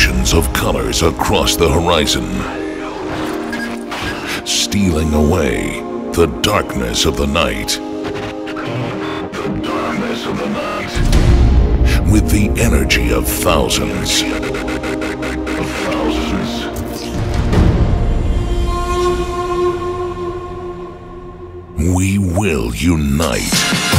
oceans of colors across the horizon, stealing away the darkness of the night. The darkness of the night. With the energy of thousands. Of thousands. We will unite.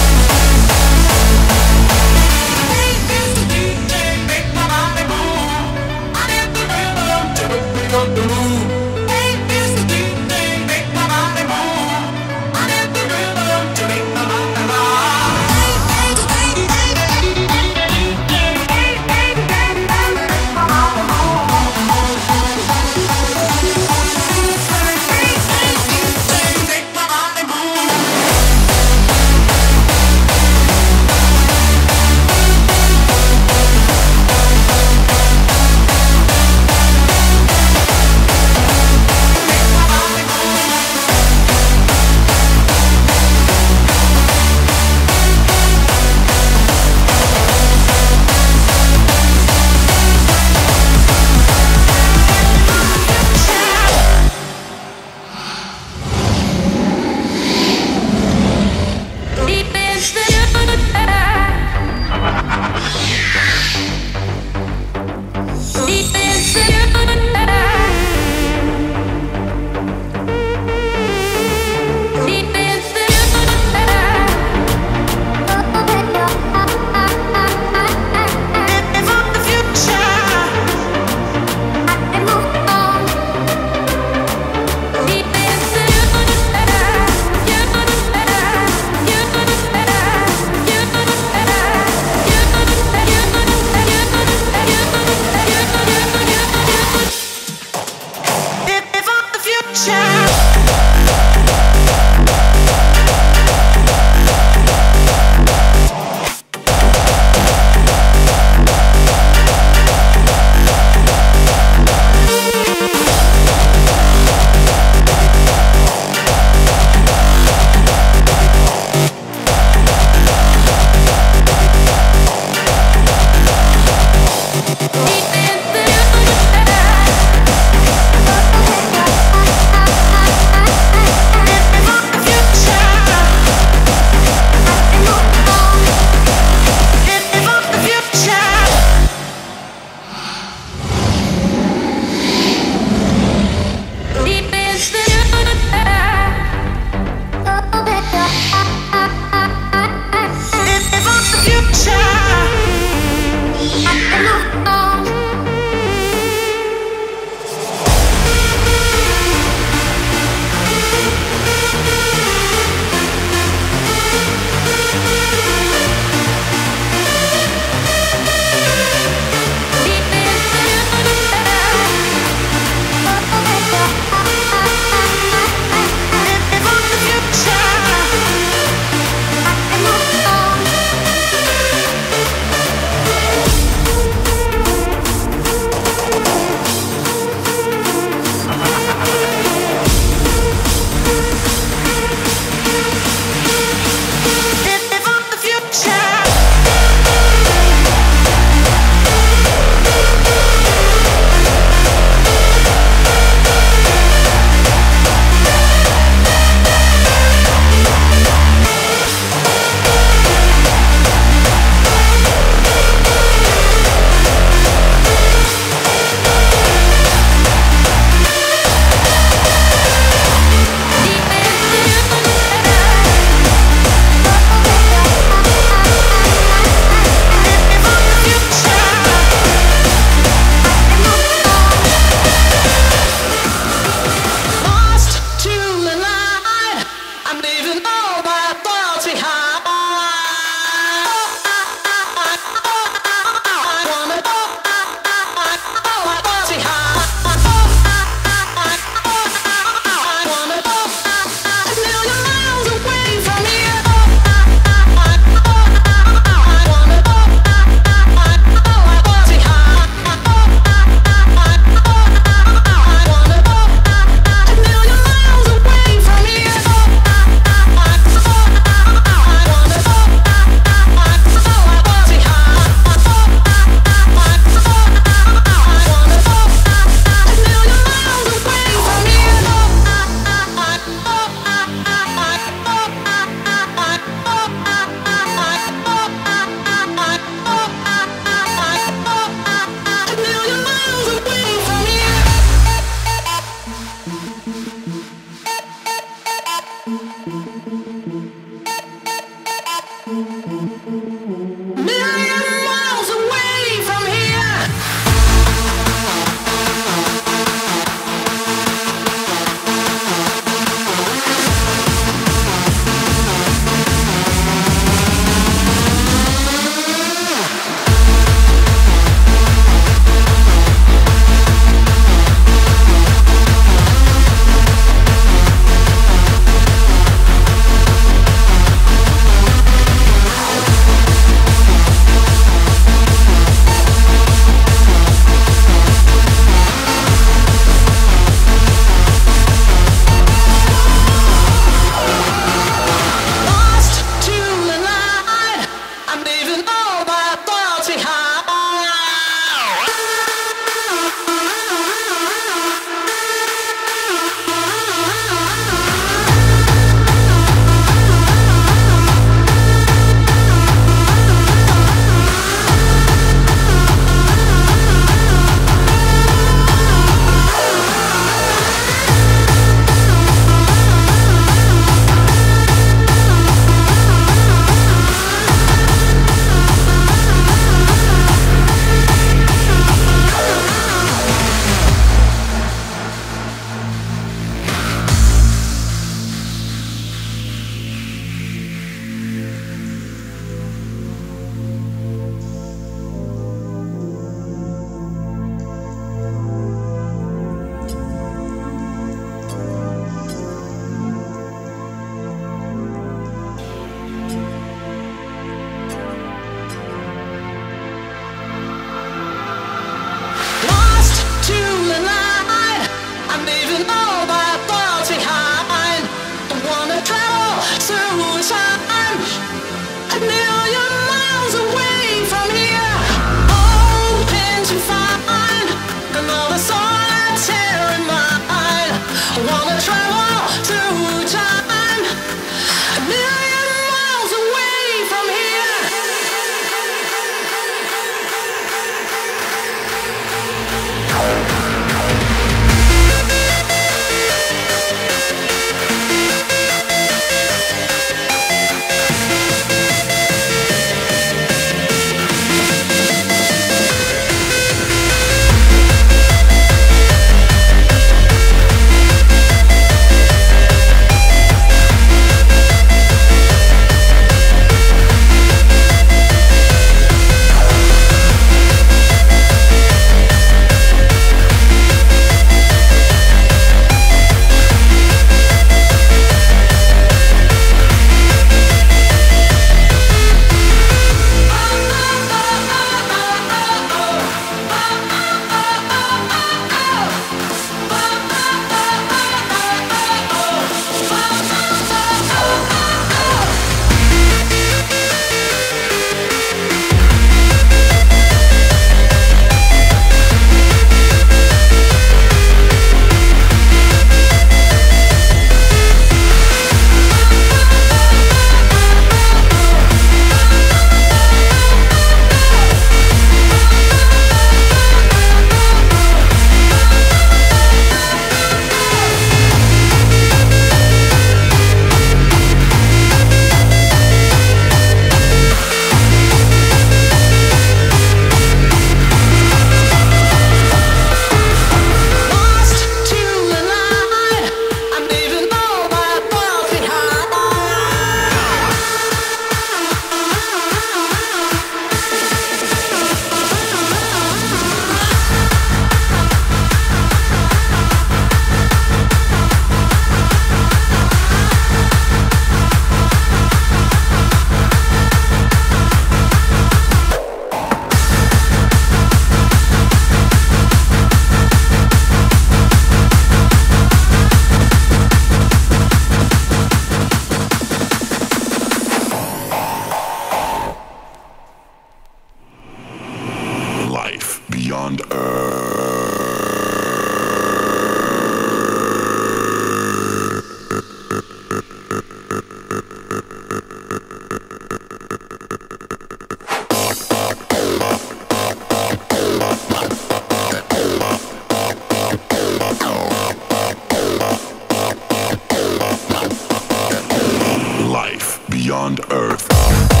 beyond Earth.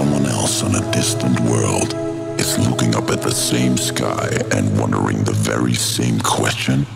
someone else in a distant world is looking up at the same sky and wondering the very same question?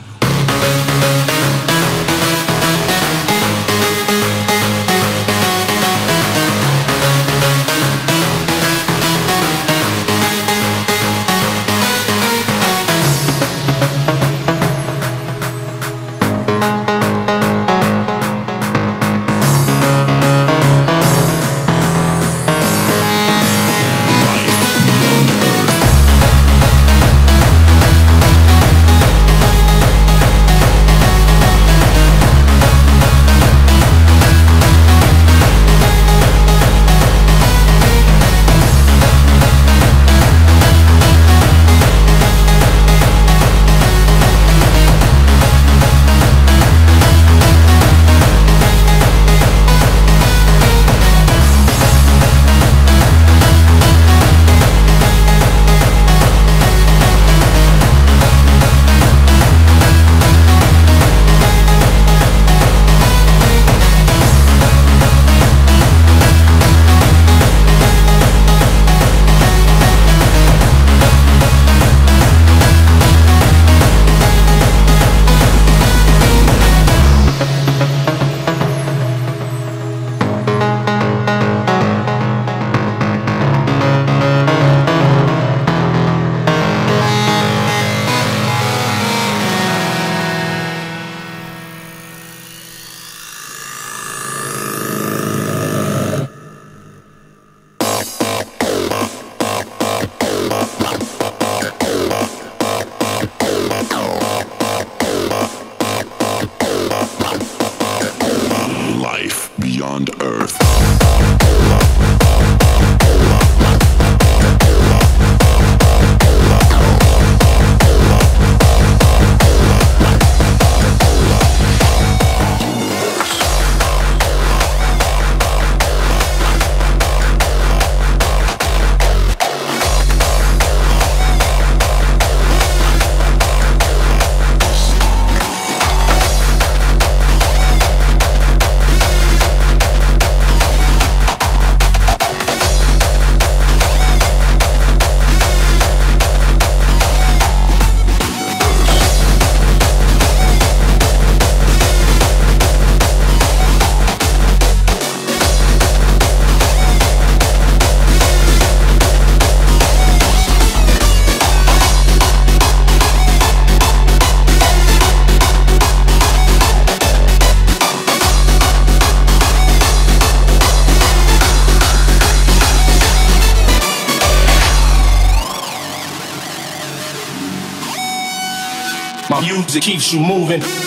it keeps you moving.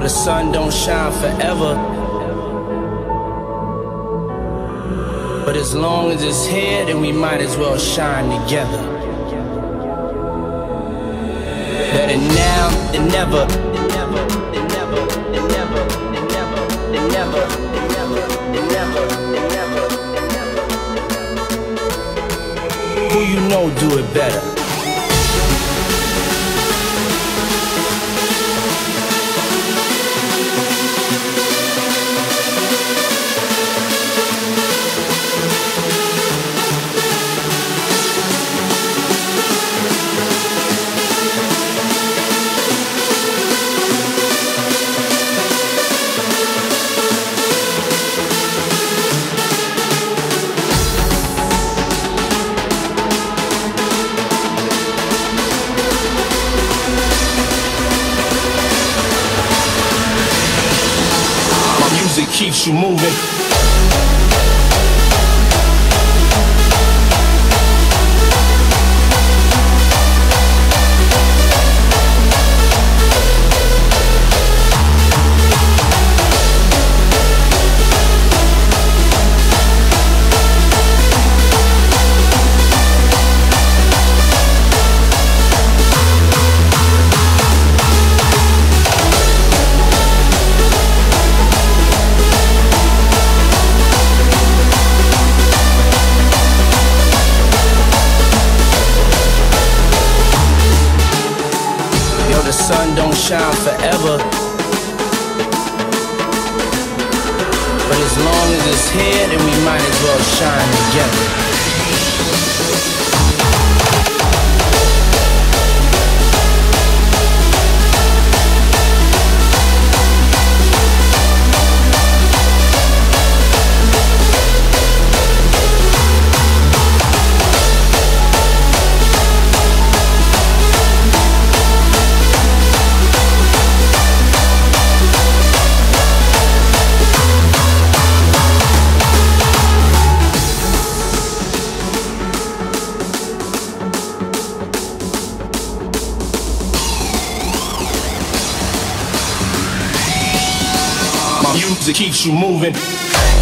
The sun don't shine forever. But as long as it's here, then we might as well shine together. Better now than never. Who you know do it better? Keeps you moving. Shine forever. But as long as it's here, then we might as well shine together. Music keeps you moving.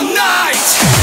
Night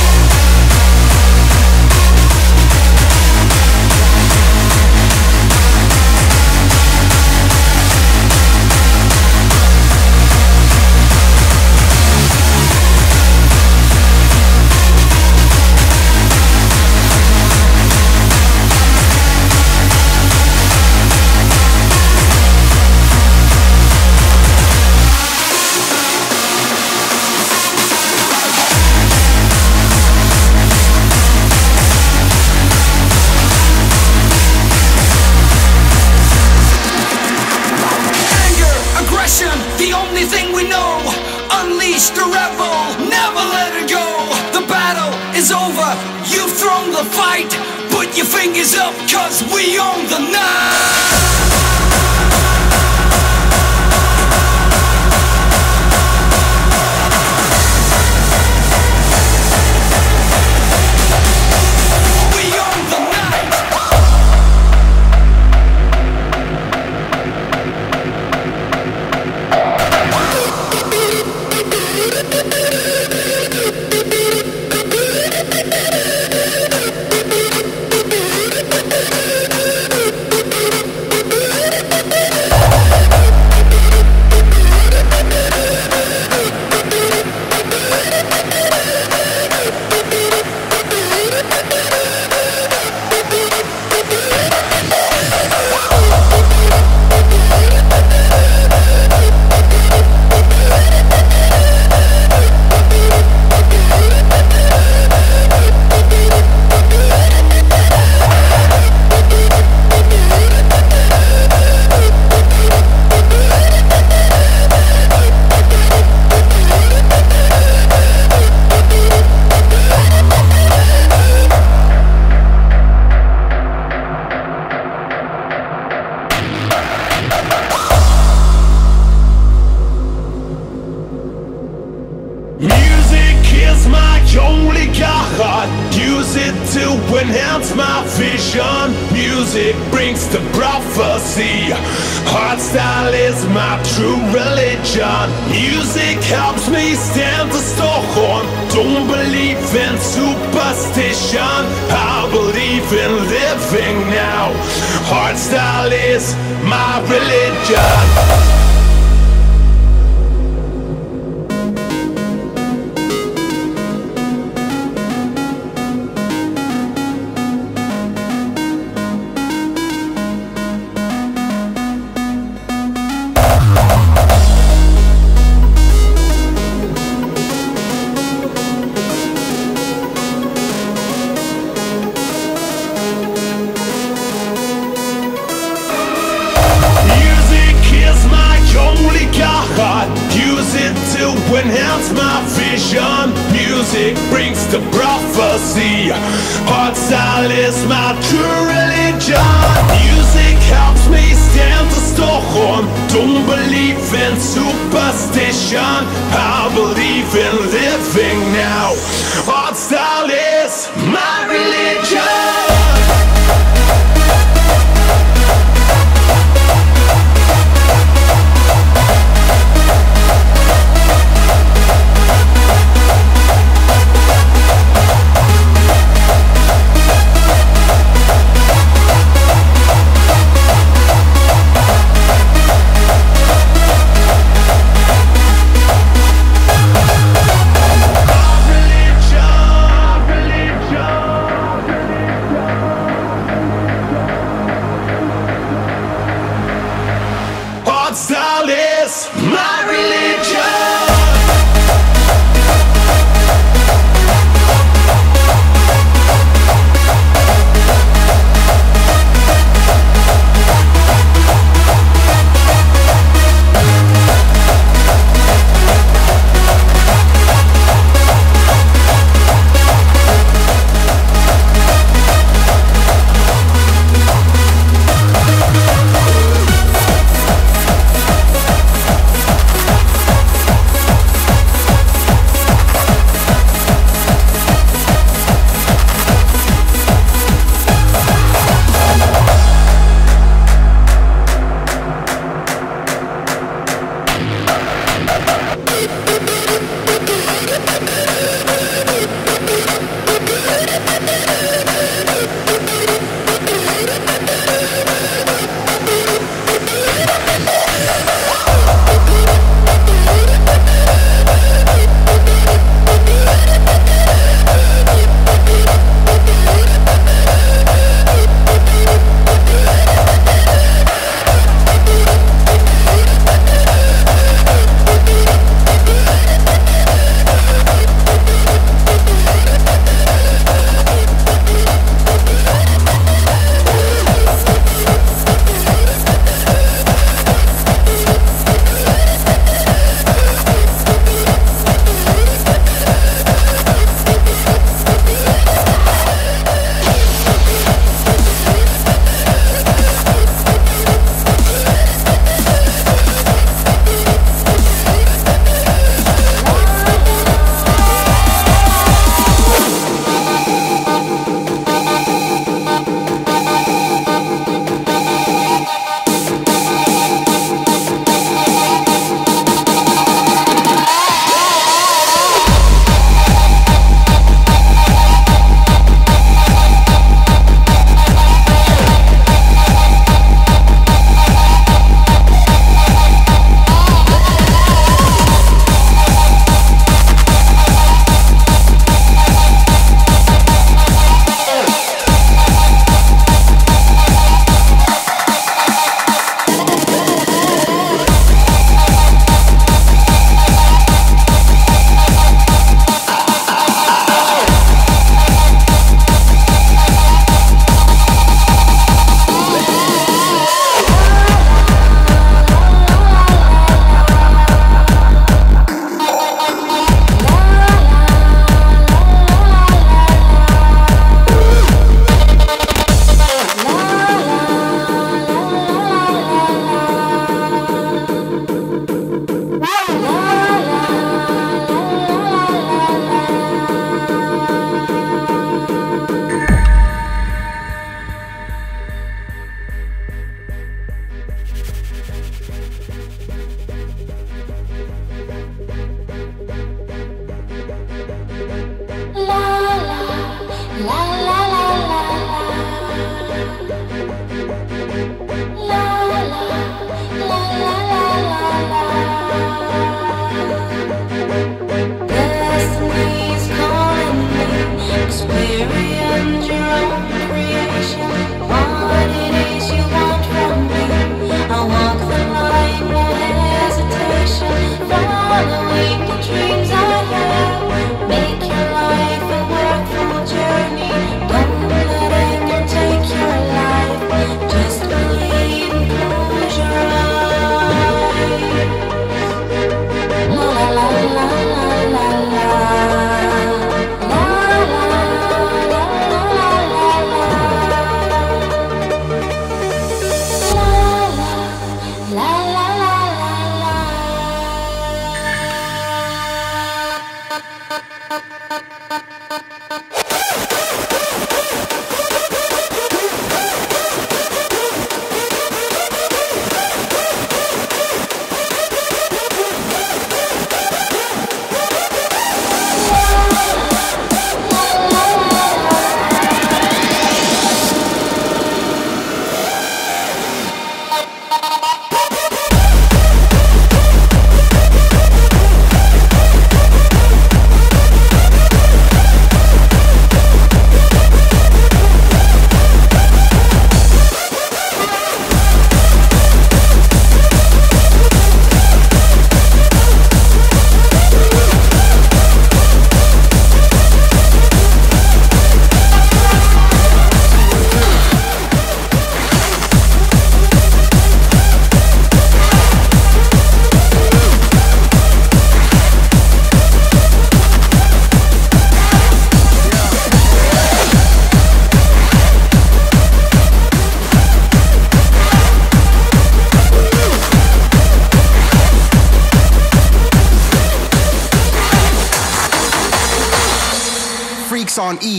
been living now. Hardstyle is my religion.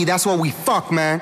That's what we fuck, man.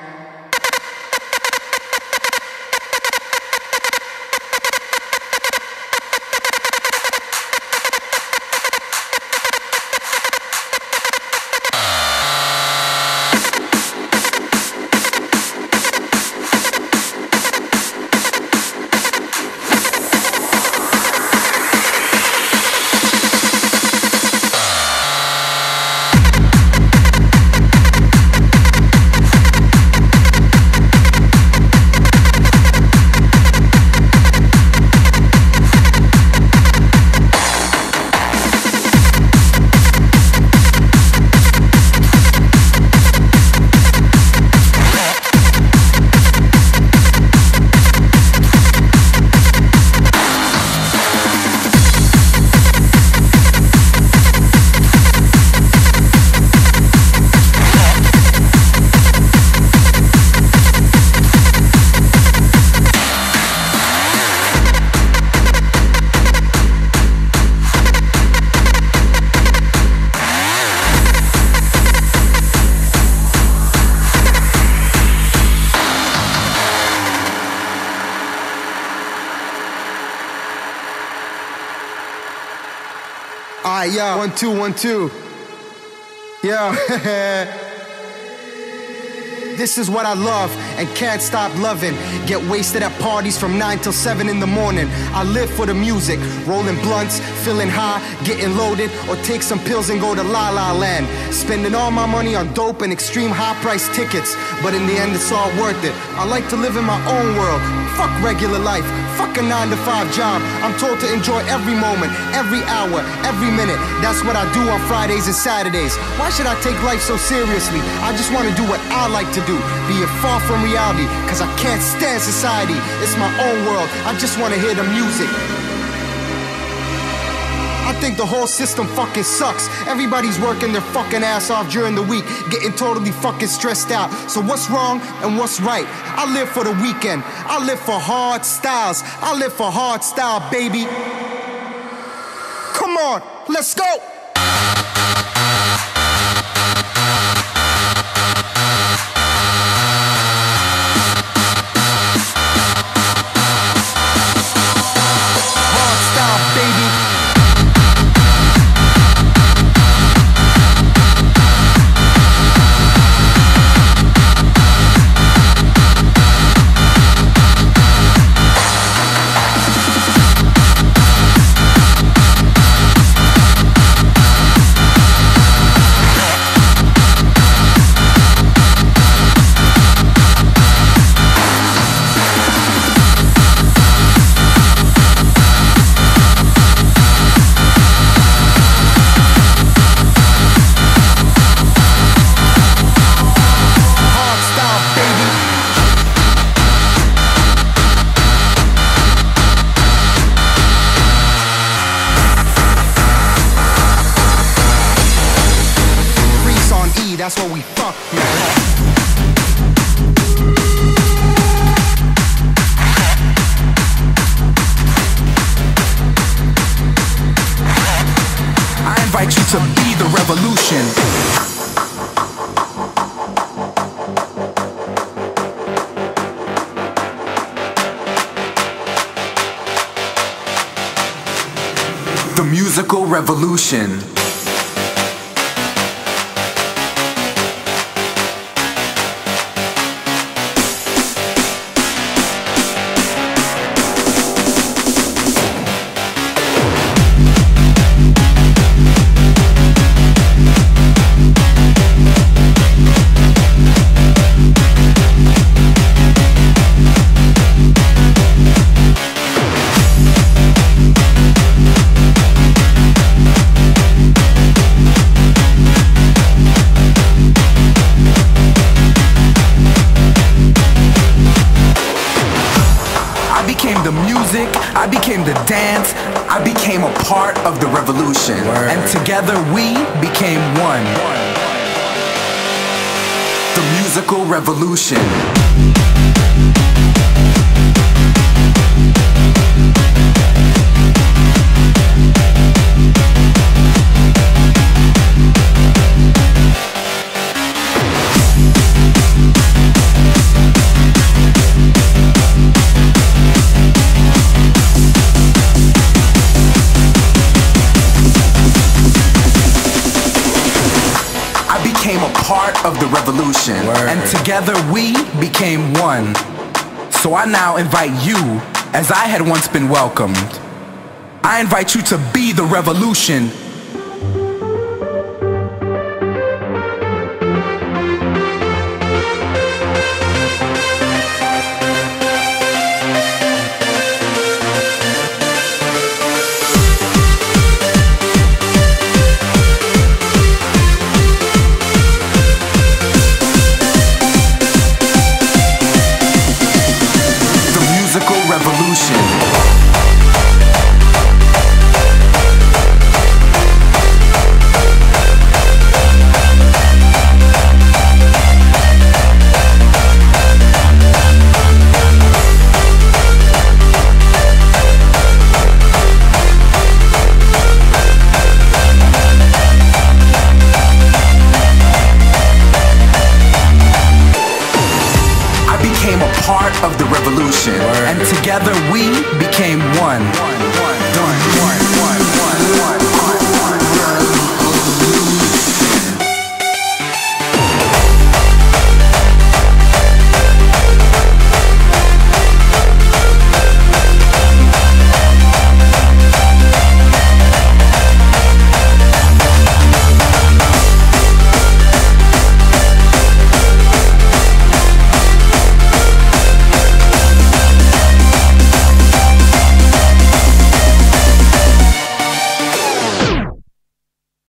One, two, one, two. Yeah. This is what I love and can't stop loving. Get wasted at parties from 9 till 7 in the morning. I live for the music, rolling blunts, feeling high, getting loaded, or take some pills and go to La La Land. Spending all my money on dope and extreme high price tickets, but in the end, it's all worth it. I like to live in my own world. Fuck regular life, fuck a 9 to 5 job. I'm told to enjoy every moment, every hour, every minute. That's what I do on Fridays and Saturdays. Why should I take life so seriously? I just want to do what I like to do, be it far from reality, cause I can't stand society. It's my own world, I just wanna hear the music. I think the whole system fucking sucks. Everybody's working their fucking ass off during the week, getting totally fucking stressed out. So what's wrong and what's right? I live for the weekend. I live for hardstyles. I live for hardstyle, baby. Come on, let's go. Revolution. Dance, I became a part of the revolution. And together we became one. The musical revolution. Part of the revolution. And together we became one. So I now invite you, as I had once been welcomed. I invite you to be the revolution.